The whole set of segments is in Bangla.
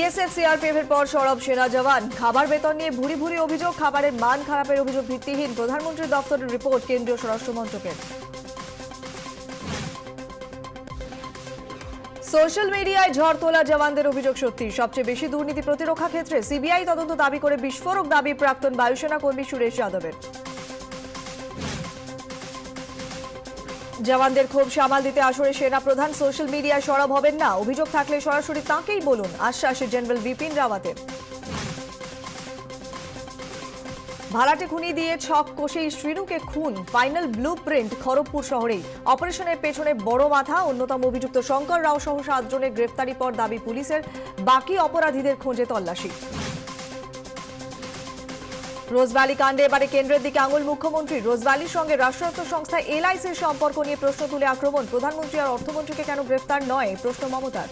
বিএসএফ সিআরপিএফ এর পর সরব সেনা জওয়ান। খাবার বেতন নিয়ে ভুরি ভুরি অভিযোগ, খাবারের মান খারাপের অভিযোগ ভিত্তিহীন, প্রধানমন্ত্রীর দপ্তরের রিপোর্ট, কেন্দ্রীয় স্বরাষ্ট্র মন্ত্রকের। সোশ্যাল মিডিয়ায় ঝড় তোলা জওয়ানদের অভিযোগ সত্যি। সবচেয়ে বেশি দুর্নীতি প্রতিরক্ষা ক্ষেত্রে সিবিআই তদন্ত দাবি করে বিস্ফোরক দাবি প্রাক্তন বায়ুসেনা কর্মী সুরেশ যাদবের। জওয়ানদের ক্ষোভ সামাল দিতে আসরে সেনা প্রধান সোশ্যাল মিডিয়ায় সরব হবেন না। অভিযোগ থাকলে সরাসরি তাঁকেই বলুন, আশ্বাস জেনারেল বিপিন রাওয়াতের। ভাড়াটে খুনি দিয়ে ছক কষেই শ্রীনুকে খুন, ফাইনাল ব্লু প্রিন্ট খড়গপুর শহরেই। অপারেশনের পেছনে বড় মাথা, অন্যতম অভিযুক্ত শঙ্কর রাও সহ সাতজনের গ্রেফতারি পর দাবি পুলিশের, বাকি অপরাধীদের খোঁজে তল্লাশি। রোজভ্যালি কাণ্ডে এবারে কেন্দ্রের দিকে আঙুল মুখ্যমন্ত্রী রোজভ্যালির সঙ্গে রাষ্ট্রায়ত্ত সংস্থা এলআইসির সম্পর্ক নিয়ে প্রশ্ন তুলে আক্রমণ। প্রধানমন্ত্রী আর অর্থমন্ত্রীকে কেন গ্রেফতার নয়? প্রশ্ন মমতার।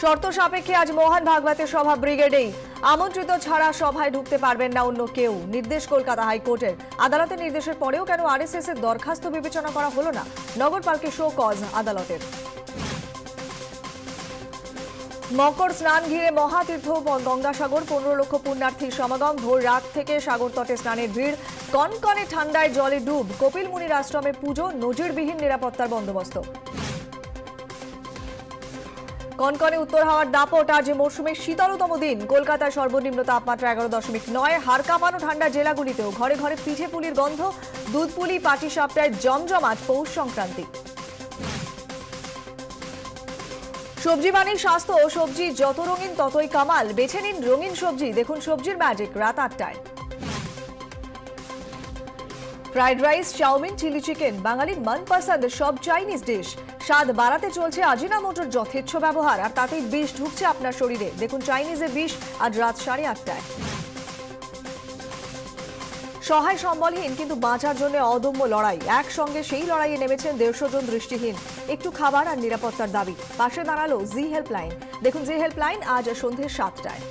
শর্ত সাপেক্ষে আজ মোহন ভাগবতের সভা ব্রিগেডেই। আমন্ত্রিত ছাড়া সভায় ঢুকতে পারবেন না অন্য কেউ, নির্দেশ কলকাতা হাইকোর্টের। আদালতের নির্দেশের পরেও কেন আরএসএস এর দরখাস্ত বিবেচনা করা হলো না? নগর পার্কে শো কজ আদালতের। মকর স্নান ঘিরে মহাতীর্থ গঙ্গাসাগর, পনেরো লক্ষ পুণ্যার্থীর সমাগম। ভোর রাত থেকে সাগর তটে স্নানের ভিড়। কনকনে ঠান্ডায় জলে ডুব। কপিল মুনির আশ্রমে পুজো, নজিরবিহীন নিরাপত্তার বন্দোবস্ত। কনকনে উত্তর হাওয়ার দাপট আজ মৌসুমের শীতলতম দিন। কলকাতার সর্বনিম্ন তাপমাত্রা এগারো দশমিক নয়। হাড় কাঁপানো ঠান্ডা জেলাগুলিতেও ঘরে ঘরে পিঠে পুলির গন্ধ। দুধ পুলি, পাটি সাপটায় জমজমাট পৌষ সংক্রান্তি। সবজি মানেই স্বাস্থ্য ও সবজি যত রঙিন ততই কামাল। বেছে নিন রঙিন সবজি। দেখুন সবজির ম্যাজিক রাত আটটায়। Fried rice chowmein chilli chicken বাঙালির মনপসন্দ সব চাইনিজ ডিশ স্বাদ বাড়াতে চলছে আজিনা মোটর যথেচ্ছ ব্যবহার। আর তাতেই বিষ ঢুকছে আপনার শরীরে। দেখুন চাইনিজের বিষ আজ রাত সাড়ে আটটায়। সহায় সম্বলহীন, কিন্তু বাঁচার জন্য অদম্য লড়াই। একসঙ্গে সেই লড়াইয়ে নেমেছেন দেড়শো জন দৃষ্টিহীন। একটু খাবার আর নিরাপত্তার দাবি। পাশে দাঁড়াল জি হেল্পলাইন দেখুন জি হেল্পলাইন আজ সন্ধ্যে সাতটায়।